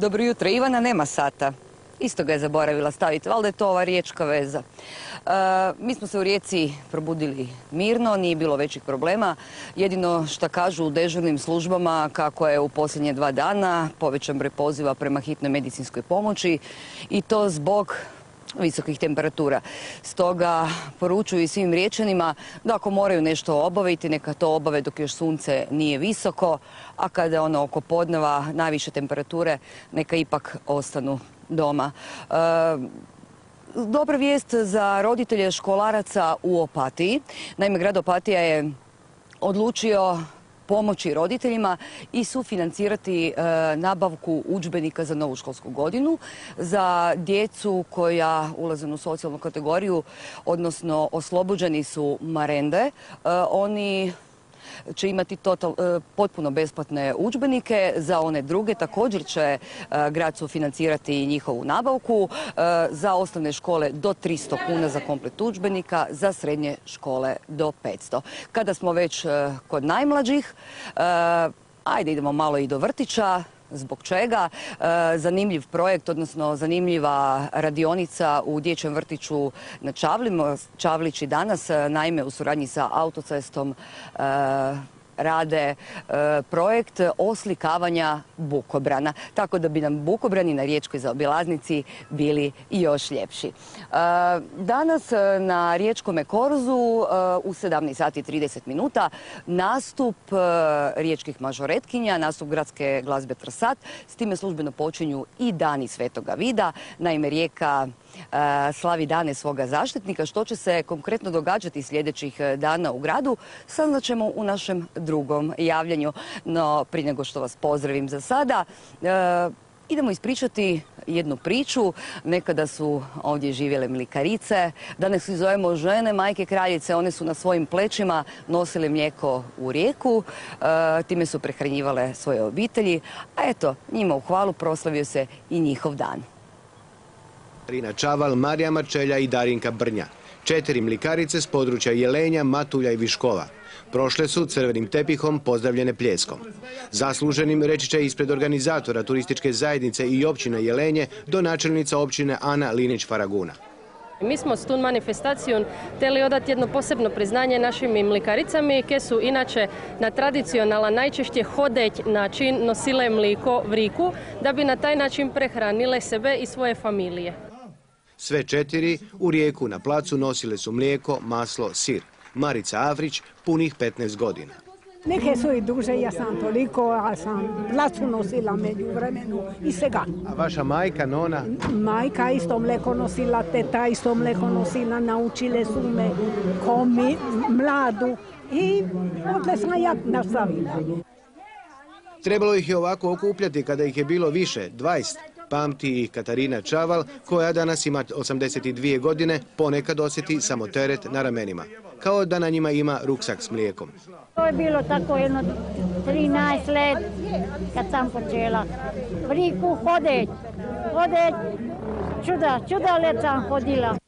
Dobro jutro, Ivana nema sata. Isto ga je zaboravila staviti, valjda je to ova riječka veza. E, mi smo se u Rijeci probudili mirno, nije bilo većih problema. Jedino što kažu u dežurnim službama kako je u posljednje dva dana povećan broj poziva prema hitnoj medicinskoj pomoći i to zbog visokih temperatura. Stoga poručuju i svim riječanima da ako moraju nešto obaviti, neka to obave dok još sunce nije visoko, a kada je ono oko podneva najviše temperature, neka ipak ostanu doma. E, dobra vijest za roditelje školaraca u Opatiji. Naime, grad Opatija je odlučio pomoći roditeljima i sufinancirati e, nabavku udžbenika za novu školsku godinu za djecu koja ulaze u socijalnu kategoriju, odnosno oslobođeni su marende. E, oni će imati total, e, potpuno besplatne udžbenike. Za one druge također će e, grad sufinancirati njihovu nabavku. E, za osnovne škole do 300 kuna za komplet udžbenika, za srednje škole do 500. Kada smo već kod najmlađih, ajde idemo malo i do vrtića. Zbog čega? zanimljiv projekt, odnosno zanimljiva radionica u dječjem vrtiću na Čavlimo. Čavlići danas, naime u suradnji sa autocestom rade e, projekt oslikavanja bukobrana. Tako da bi nam bukobrani na riječkoj zaobilaznici bili još ljepši. E, danas e, na riječkom korzu u 17 sati 30 minuta nastup riječkih mažoretkinja, nastup gradske glazbe Trsat. S time službeno počinju i dani Svetoga Vida. Naime, rijeka slavi dane svoga zaštitnika. Što će se konkretno događati sljedećih dana u gradu, saznat ćemo u našem drugom javljanju. No, prije nego što vas pozdravim za sada, e, idemo ispričati jednu priču. Nekada su ovdje živjele mlikarice. Danas ih zovemo žene, majke kraljice. One su na svojim plećima nosile mlijeko u rijeku. time su prehranjivale svoje obitelji. A eto, njima u hvalu proslavio se i njihov dan. Rina Čaval, Marija Marčelja i Darinka Brnja. Četiri mlikarice s područja Jelenja, Matulja i Viškova. Prošle su crvenim tepihom pozdravljene pljeskom. Zasluženim reći će ispred organizatora turističke zajednice i općine Jelenje do načelnica općine Ana Linić-Faraguna. Mi smo s tom manifestacijom htjeli odati jedno posebno priznanje našim mlikaricami, ke su inače na tradicionalan najčešće hodeć način nosile mliko v riku, da bi na taj način prehranile sebe i svoje familije. Sve četiri u rijeku na placu nosile su mlijeko, maslo, sir. Marica Avrić punih 15 godina. Neke su i duže, ja sam toliko, a sam placu nosila među vremenu i svega. A vaša majka, nona? Majka isto mleko nosila, teta isto mleko nosila, naučile su me komi, mladu i onda sam ja nastavila. Trebalo ih je ovako okupljati kada ih je bilo više, 20. Pamti i Katarina Čaval, koja danas ima 82 godine, ponekad osjeti samo teret na ramenima. Kao da na njima ima ruksak s mlijekom. To je bilo tako jedno 13 let kad sam počela. Vriku hodeć, hodeć, čuda, čuda let sam hodila.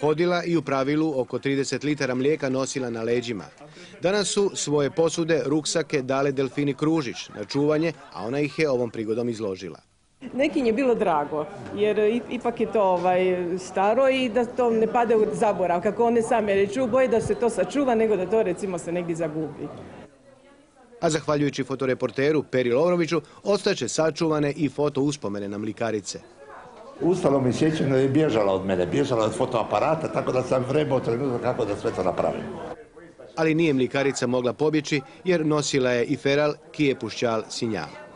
Hodila i u pravilu oko 30 litara mlijeka nosila na leđima. Danas su svoje posude, ruksake dale Delfini Kružić na čuvanje, a ona ih je ovom prigodom izložila. Nekim je bilo drago, jer ipak je to ovaj, staro i da to ne pade u zaborav. Kako one same reču, boje da se to sačuva nego da to recimo se negdje zagubi. A zahvaljujući fotoreporteru Peri Lovroviću, ostaće sačuvane i foto uspomene na mlikarice. Ustalo mi sjećam da je bježala od mene, bježala od fotoaparata, tako da sam vrebao trenutak kako da sve to napravim. Ali nije mlikarica mogla pobjeći jer nosila je i feral kije pušćal sinjal.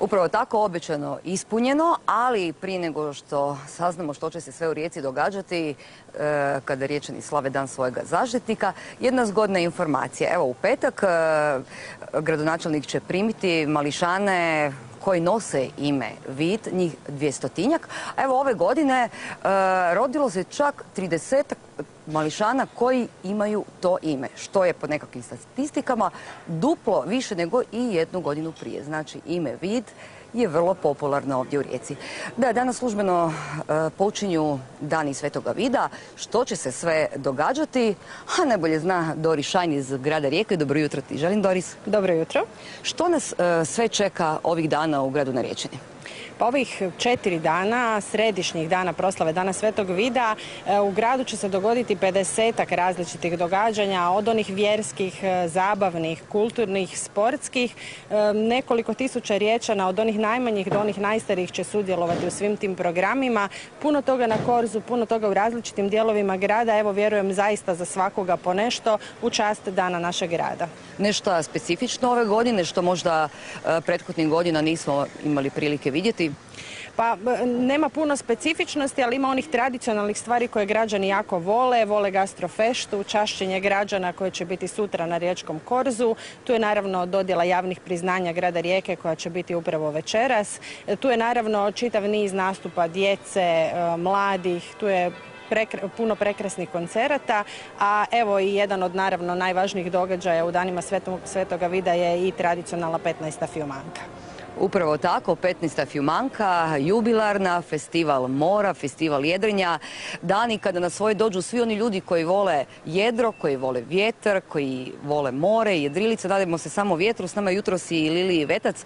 Upravo tako obećano ispunjeno, ali prije nego što saznamo što će se sve u Rijeci događati e, kada riječani slave dan svojega zaštitnika, jedna zgodna informacija. Evo u petak e, gradonačelnik će primiti mališane koji nose ime Vid, njih dvjestotinjak. A evo ove godine e, rodilo se čak 30 mališana koji imaju to ime, što je po nekakvim statistikama duplo više nego i jednu godinu prije. Znači ime Vid je vrlo popularno ovdje u Rijeci. Da, danas službeno e, počinju dani Svetoga Vida. Što će se sve događati? A najbolje zna Doris Šajn iz grada Rijeke. Dobro jutro ti želim, Doris. Dobro jutro. Što nas e, sve čeka ovih dana u gradu Narječini? Pa ovih četiri dana, središnjih dana proslave Dana Svetog Vida, e, u gradu će se dogoditi 50 različitih događanja, od onih vjerskih, e, zabavnih, kulturnih, sportskih. E, nekoliko tisuća riječana, od onih najmanjih do onih najstarijih će sudjelovati u svim tim programima. Puno toga na korzu, puno toga u različitim dijelovima grada. Evo, vjerujem zaista za svakoga po nešto u čast Dana našeg grada. Nešto specifično ove godine što možda prethodnih godina nismo imali prilike vidjeti? Pa nema puno specifičnosti, ali ima onih tradicionalnih stvari koje građani jako vole. Vole gastrofeštu, čašćenje građana koje će biti sutra na Riječkom korzu. Tu je naravno dodjela javnih priznanja grada Rijeke koja će biti upravo večeras. Tu je naravno čitav niz nastupa djece, e, mladih, tu je puno prekrasnih koncerata, a evo i jedan od naravno najvažnijih događaja u danima Svetoga Vida je i tradicionalna 15. filmanka. Upravo tako, 15. Fjumanka, jubilarna, festival mora, festival jedrenja, dani kada na svoje dođu svi oni ljudi koji vole jedro, koji vole vjetar, koji vole more, jedrilice, dademo se samo vjetru, s nama jutros i Lili Vetac.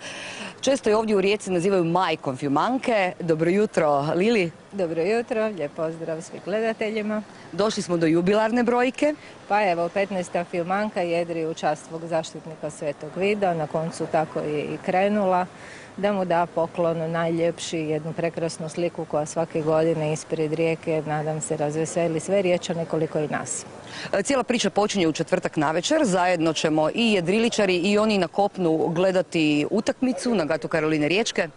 Često je ovdje u Rijeci nazivaju majkom Fjumanke. Dobro jutro, Lili. Dobro jutro, lijep pozdrav svih gledateljima. Došli smo do jubilarne brojke. Pa evo, 15. filmanka jedri u čast svog zaštitnika Svetog Vida, na koncu tako je i krenula da mu da poklon najljepši, jednu prekrasnu sliku koja svake godine ispred rijeke, nadam se, razveseli sve riječane koliko i nas. Cijela priča počinje u četvrtak navečer. Zajedno ćemo i jedriličari i oni na kopnu gledati utakmicu na Gatu Karoline Riječke.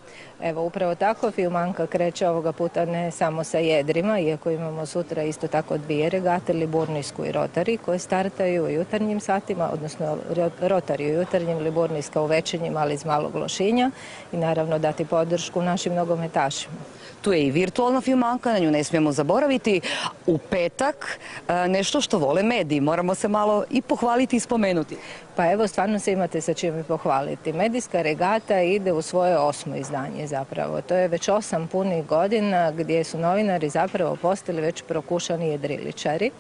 Evo, upravo tako filmanka kreće ovoga puta ne samo sa jedrima, iako imamo sutra isto tako dvije regate, Liburnijsku i Rotari, koje startaju u jutarnjim satima, odnosno Rotari u jutarnjim, Liburnijska u večernjim, ali iz malog lošinja i naravno dati podršku našim nogometašima. Tu je i virtualna filmanka, na nju ne smijemo zaboraviti. U petak e, nešto što vole mediji, moramo se malo i pohvaliti i spomenuti. Pa evo, stvarno se imate sa čim i pohvaliti. Medijska regata ide u svoje osmo izdanje zapravo. To je već osam punih godina gdje su novinari zapravo postali već prokušani jedriličari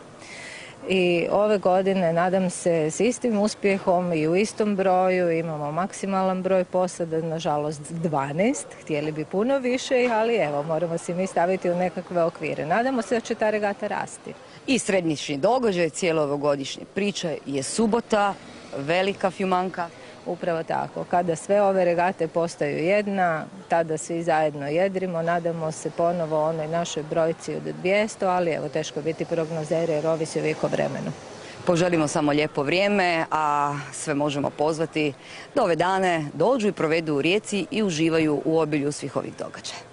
i ove godine nadam se s istim uspjehom i u istom broju imamo maksimalan broj posada, nažalost 12, htjeli bi puno više, ali evo moramo si mi staviti u nekakve okvire. Nadamo se da će ta regata rasti. I srednjični događaj cijelo ovogodišnje priče je subota, velika fjumanka. Upravo tako. Kada sve ove regate postaju jedna, tada svi zajedno jedrimo. Nadamo se ponovo onoj našoj brojci od 200, ali evo teško biti prognozere jer ovisi uvijek o vremenu. Poželimo samo lijepo vrijeme, a sve možemo pozvati da ove dane dođu i provedu u rijeci i uživaju u obilju svih ovih događaja.